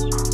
you.